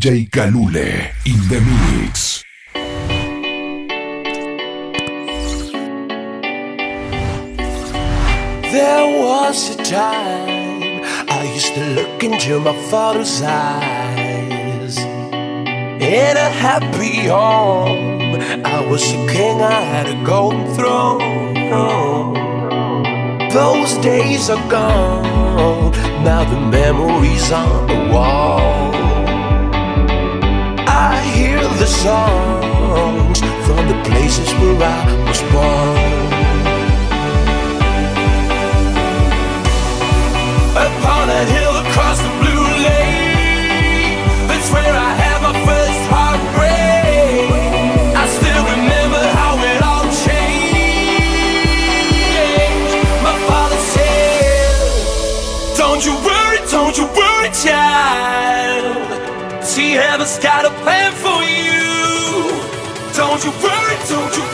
DJ in the mix. There was a time I used to look into my father's eyes. In a happy home, I was a king, I had a golden throne. Those days are gone, now the memories on the wall. Songs from the places where I was born. Upon a hill across the blue lake, that's where I had my first heartbreak. I still remember how it all changed. My father said, Don't you worry, don't you worry, child. See, heaven's got a plan for. Don't you worry, don't you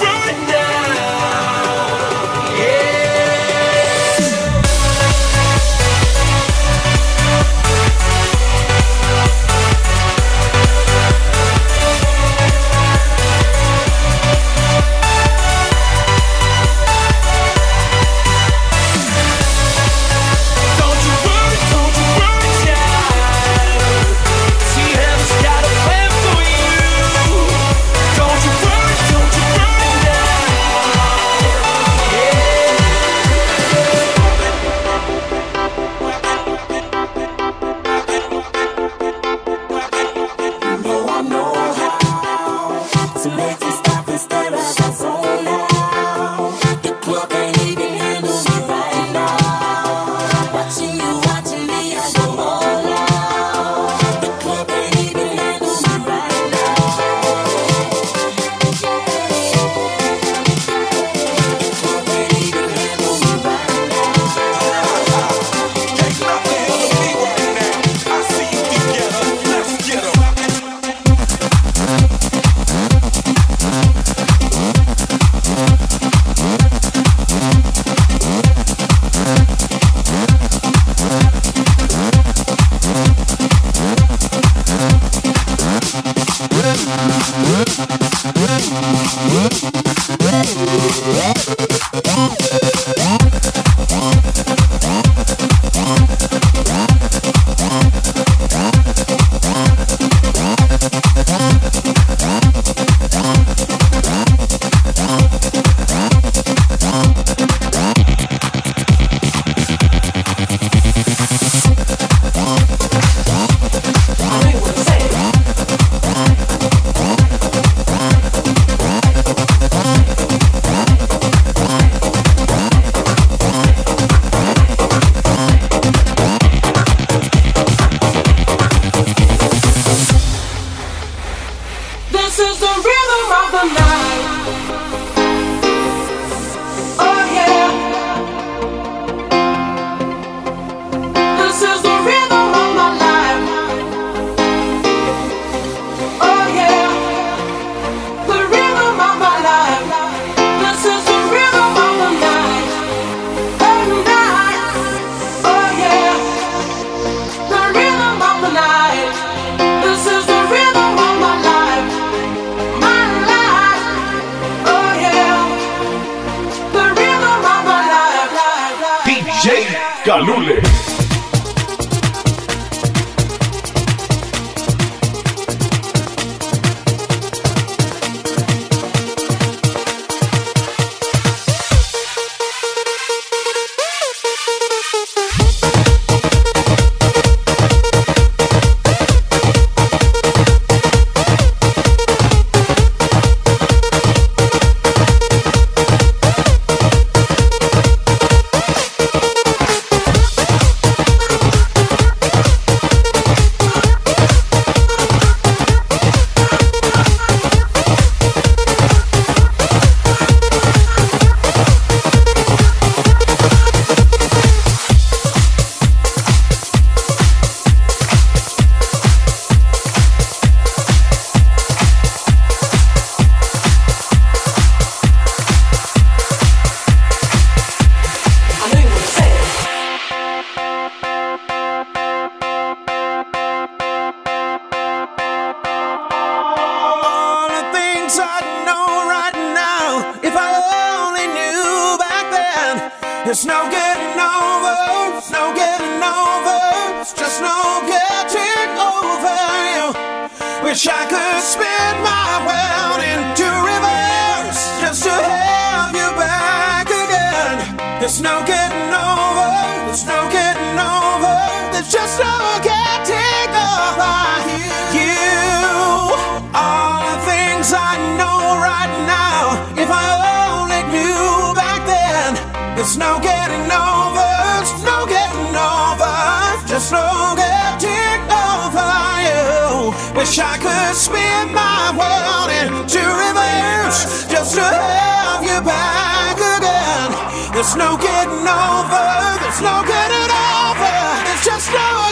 wish I could spin my world into reverse just to have you back again. There's no getting over, there's no getting over, there's just no getting over you. You are the things I know right now. If I only knew back then, there's no getting Wish I could spin my world into reverse just to have you back again. There's no getting over, there's no getting over, it's just no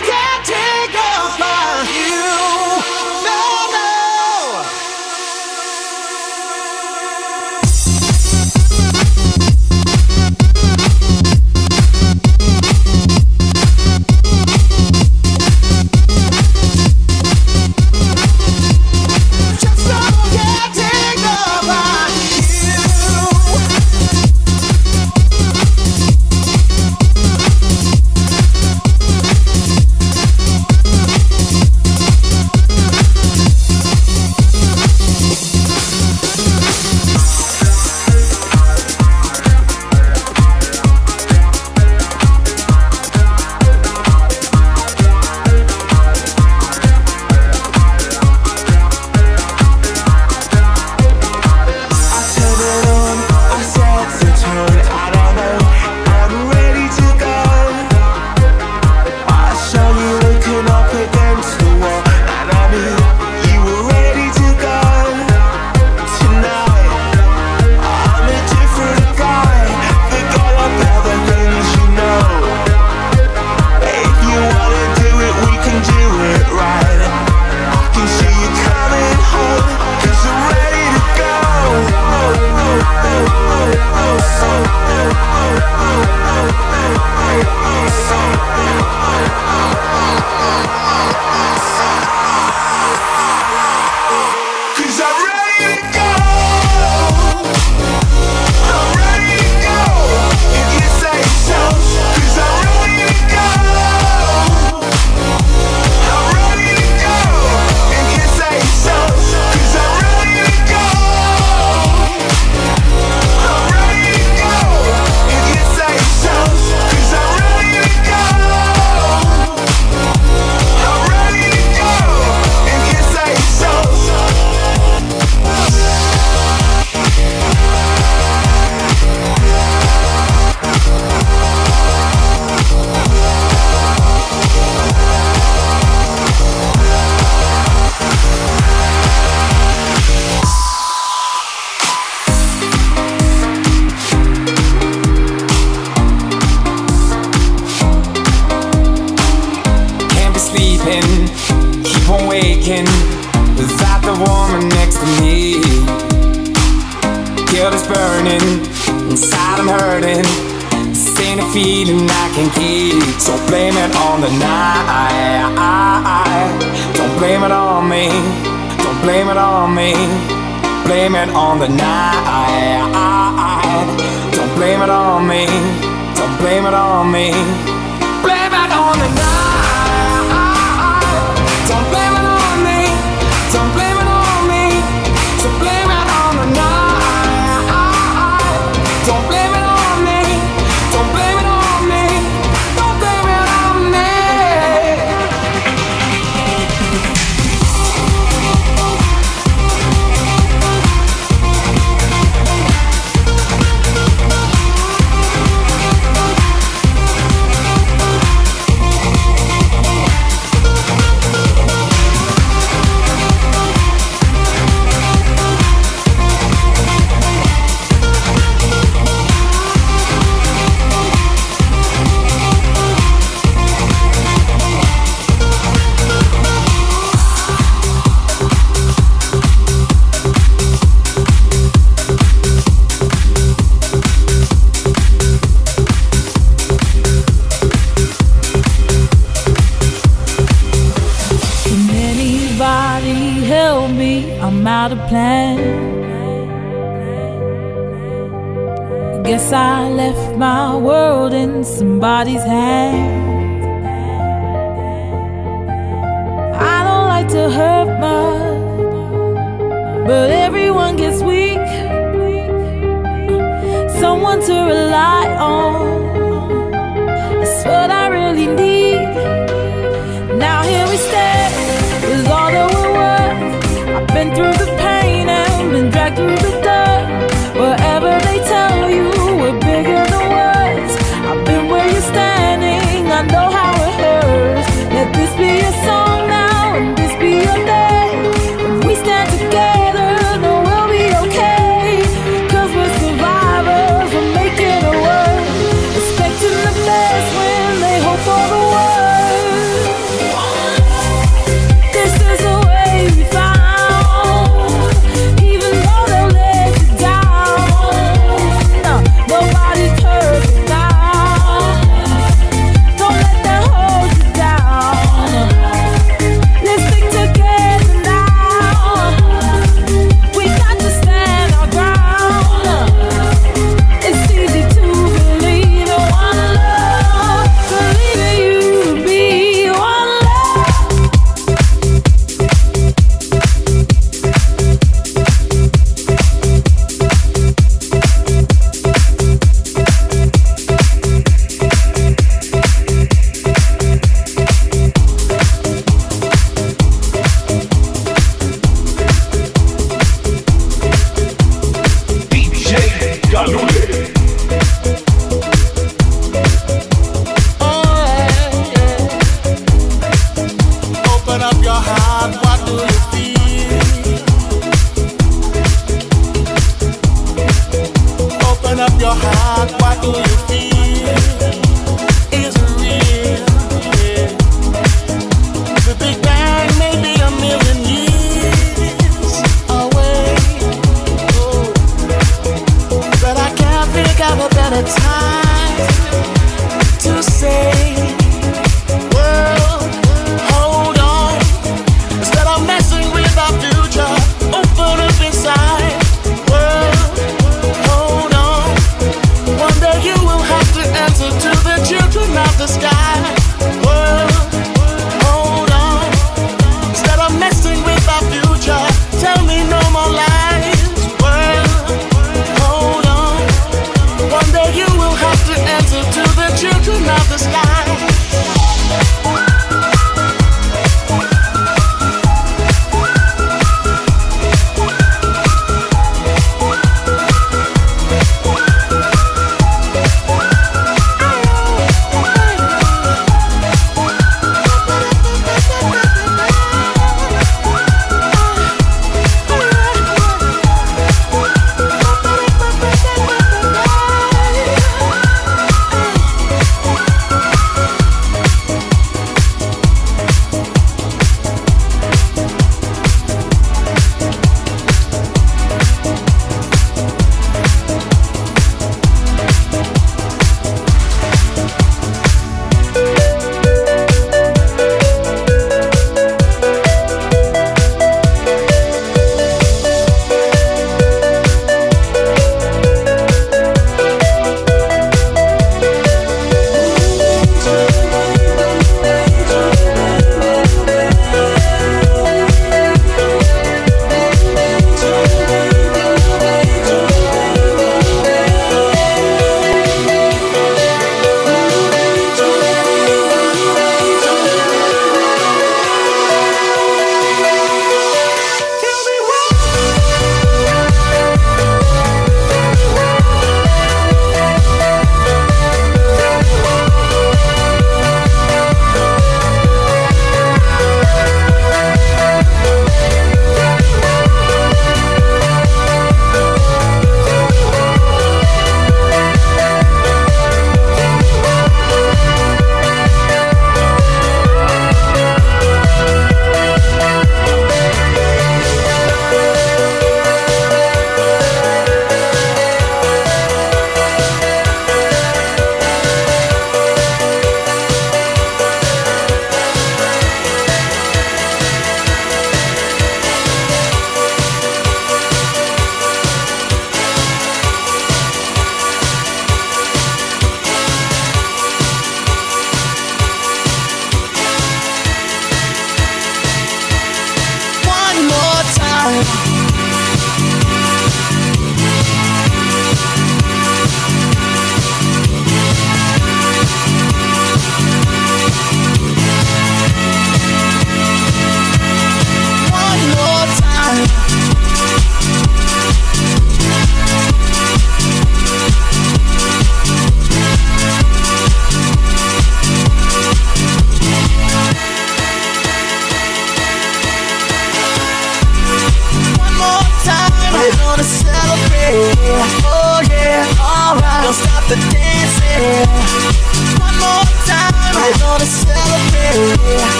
so blame it on the night. Don't blame it on me, don't blame it on me. Blame it on the night. Don't blame it on me, don't blame it on me. My world in somebody's hands.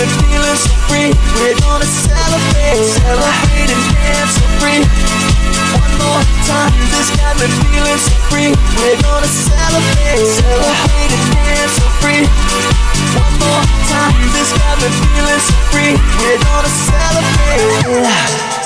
and feeling so free. We're gonna celebrate, celebrate and dance so free. One more time, this got me feeling so free. We're gonna celebrate, celebrate and dance so free. One more time, this got me feeling so free. We're gonna celebrate.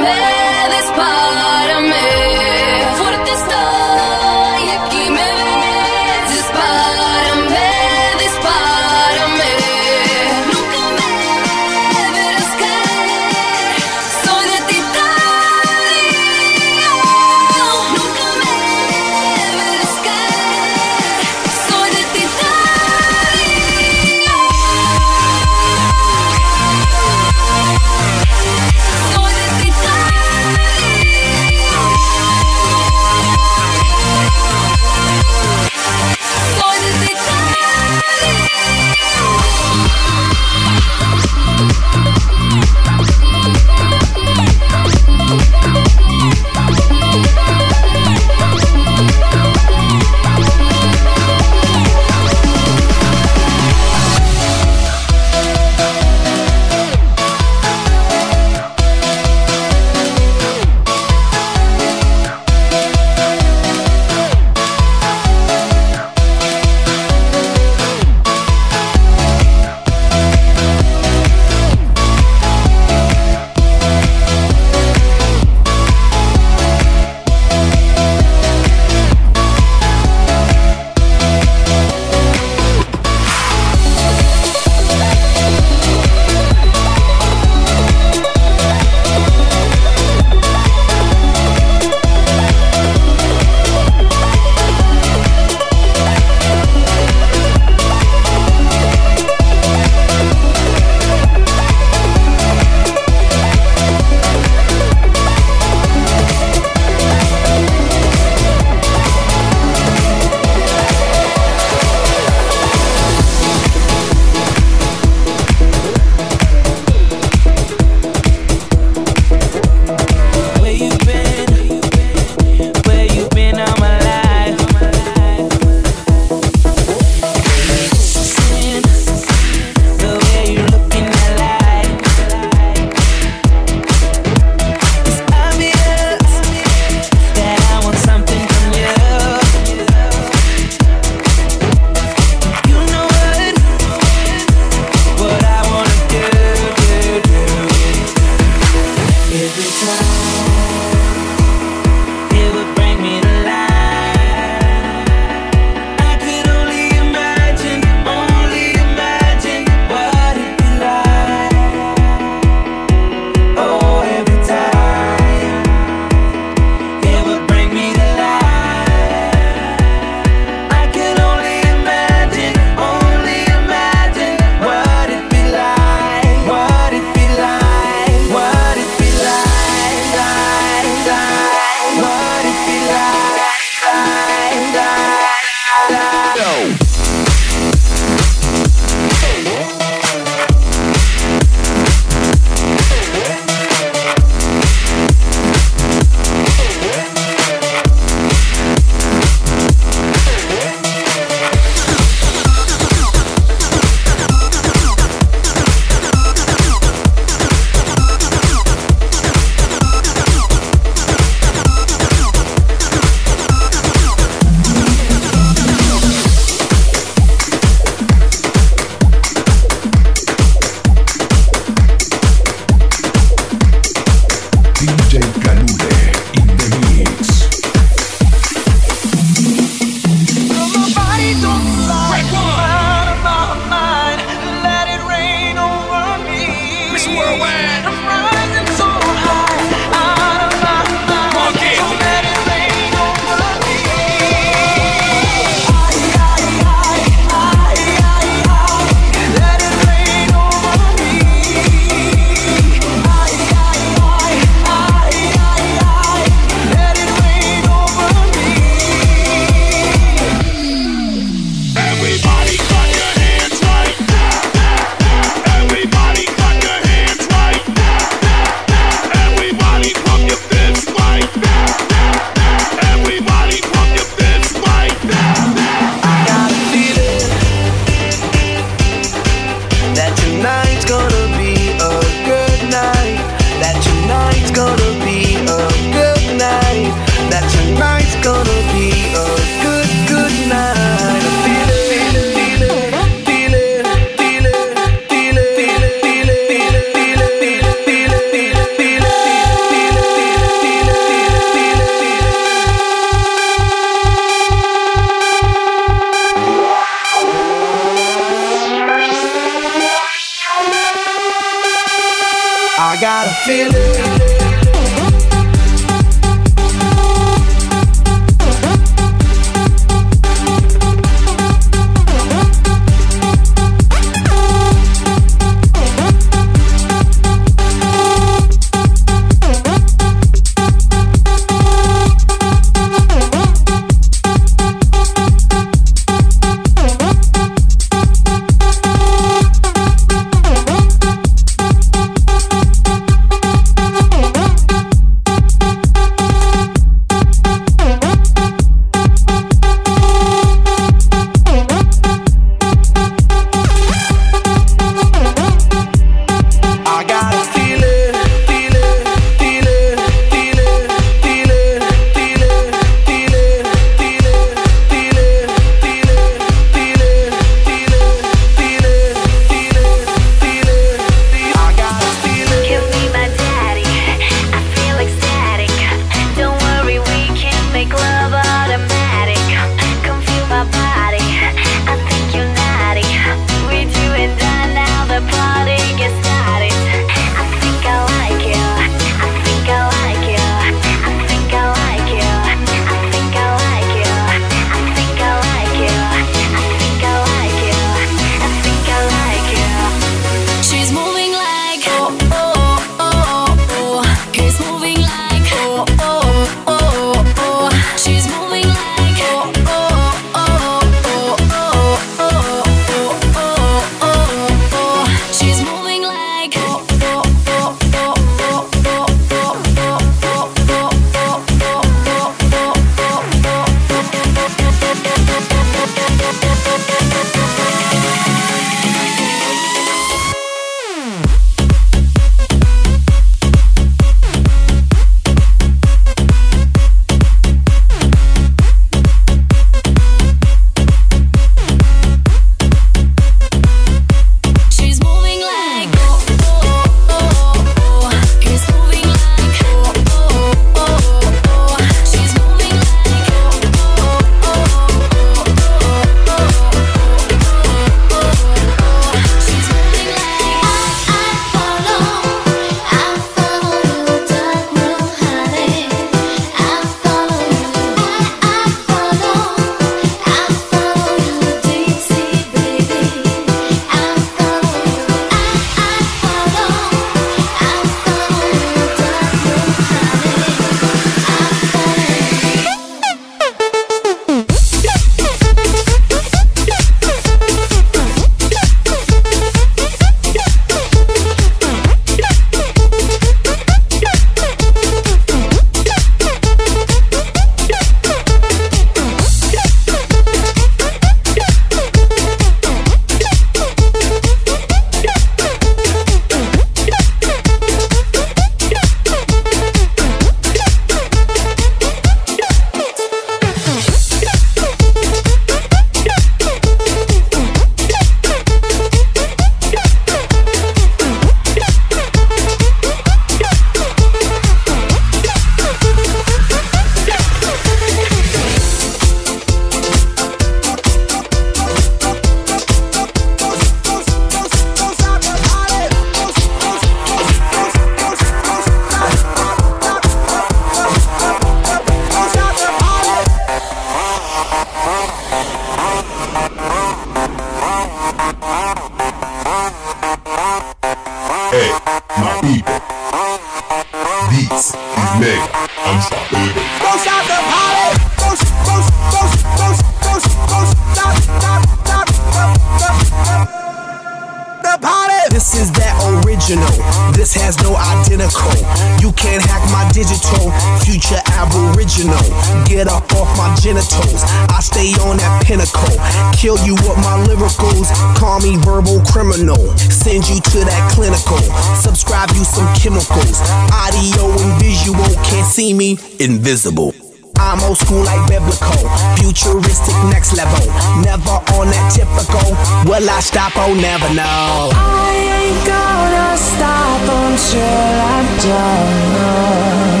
Invisible. I'm old school like biblical, futuristic next level. Never on that typical. Will I stop? Oh, never know. I ain't gonna stop until I'm done.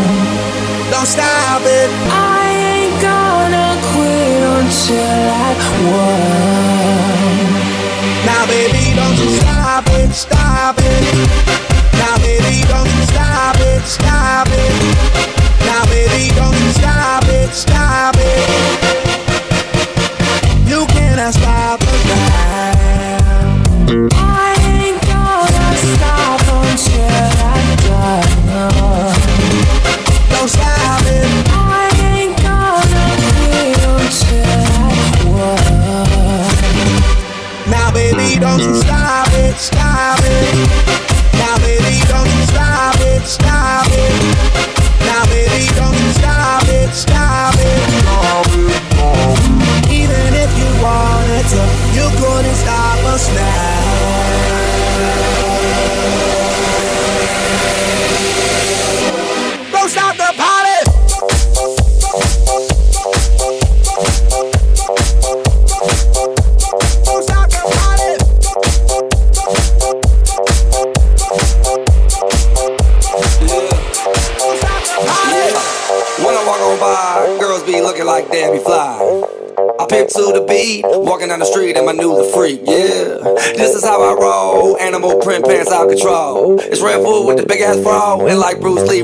Don't stop it. I ain't gonna quit until I won. Now, baby, don't you stop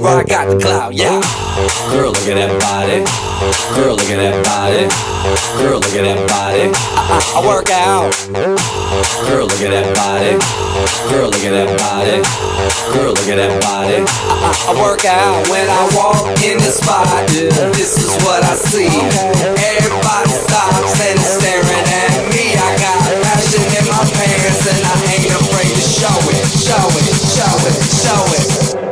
Lee, I got the clout, yeah. Girl, look at that body. Girl, look at that body. Girl, look at that body. I, I, I work out. Girl, look at that body. Girl, look at that body. Girl, look at that body. I, I, I work out when I walk in the spot. This is what I see. Everybody stops and is staring at me. I got passion in my pants and I ain't afraid to show it, show it, show it, show it.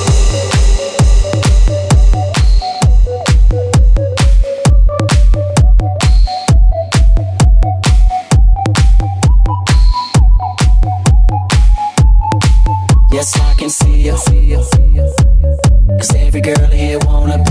Every girl here wanna be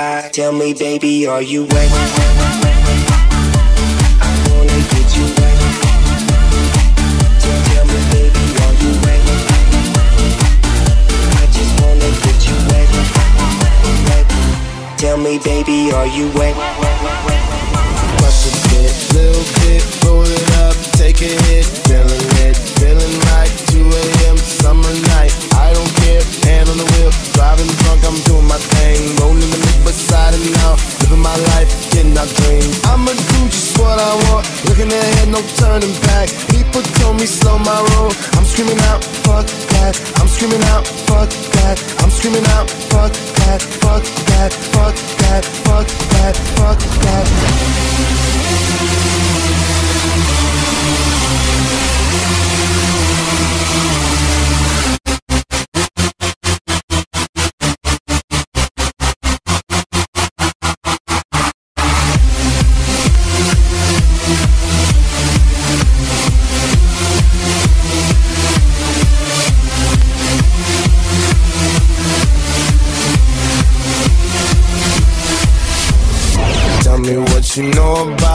Slide. Tell me, baby, are you wet? I wanna get you wet. Tell- me, baby, are you wet? I just wanna get you wet. wet. Tell me, baby, are you wet? Crush a bit, little bit, roll it up, take a hit, feeling it, feeling right. 2 a.m. summer night, I don't care, hand on the wheel, driving drunk, I'm doing my thing, mid now, living my life, getting our dreams. I'ma do just what I want, looking ahead, no turning back. People told me slow my roll, I'm screaming out, fuck that. I'm screaming out, fuck that. I'm screaming out, fuck that, fuck that, fuck that, fuck that, fuck that.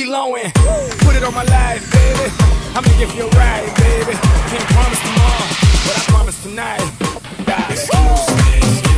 Lindsay Lohan. Put it on my life, baby. I'ma give you a ride, baby. Can't promise tomorrow, but I promise tonight. Die. Excuse me.